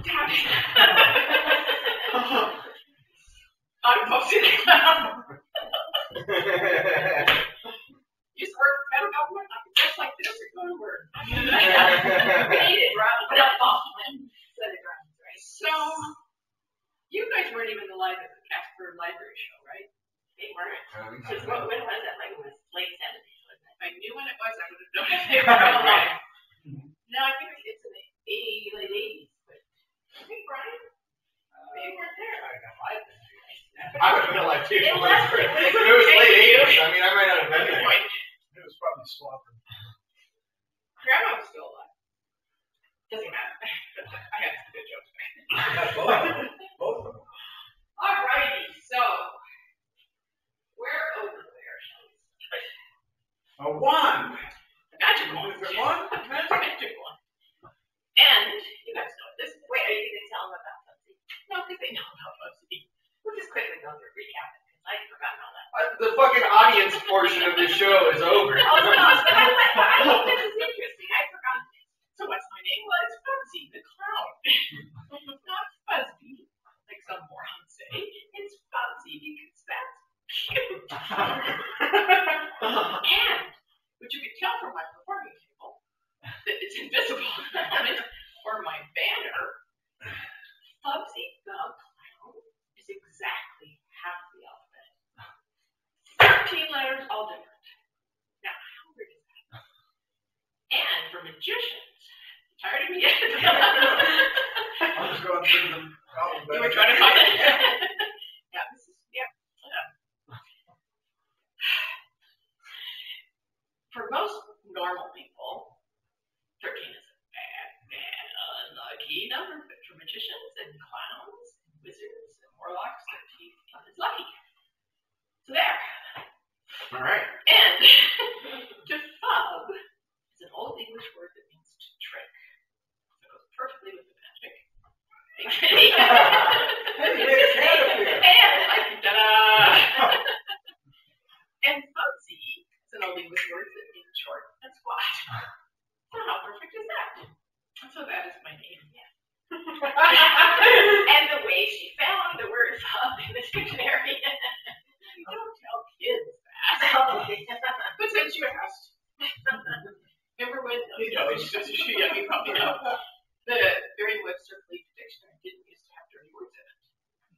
It. I'm the Clown. Used to work at federal government. I could dress like this or go to work. Read it, right? But I'm Boston. Said it right. right. So, you guys weren't even alive at the Casper Library Show, right? They weren't. Um, Because what, when was it? Like it was late seventies, wasn't it? If I knew when it was, I would have known if they were alive. No, I think it's in the 80s, late 80s. But hey, Brian, maybe weren't there. I would have been like, dude, It it was- was, it was it was late eighties. I mean, I might not have been there. It was probably sloppy. Grandma was still alive. Doesn't matter. I had some good jokes. Both of them. Both of them. Alrighty, so where over there shall we start? A wand. The magic one. Is it one? The magic one. And you guys know this. Wait, are you gonna tell them about something? No, because they know about Fubsy. We'll just quickly go through recap it, because I'd forgotten all that. Uh, the fucking audience portion of this show is over. Oh, no, I, this is interesting. I forgot this. So what's my name was Fubsy the Clown. Not Fuzzy, like some morons say. It's Fuzzy because that's cute. and, which you can tell from my performing table, that it's invisible on it, or my banner, Fubsy the Clown is exactly half the alphabet. Thirteen letters, all different. Now, how weird is that? And for magicians, tired of me yet? I'm just going through the alphabet. you were trying to find it. yeah, this is yeah. yeah. For most normal people, thirteen is a bad, bad, unlucky number. But for magicians and clowns, and wizards and warlocks, thirteen is lucky. So there. All right. And to fub is an old English word that means to trick. So it goes perfectly with the magic. Hey, you made a cat appear. and like ta-da! and fubsy is an old English word that means short and squat. So how perfect is that? So that is my name. And the way she found the word fub in the dictionary. You don't tell kids that. Oh, But since you asked, remember when? Oh, you know, He knows. yeah, you probably know. The Merriam-Webster Fleet Dictionary didn't used to have dirty words in it,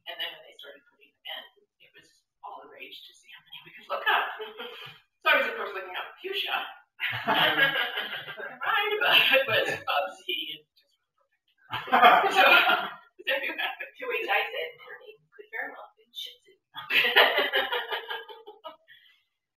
and then when they started putting them in, it was all the rage to see how many we could look up. So I was of course looking up fuchsia. right, but it was Fubsy and just so